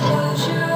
Close your eyes.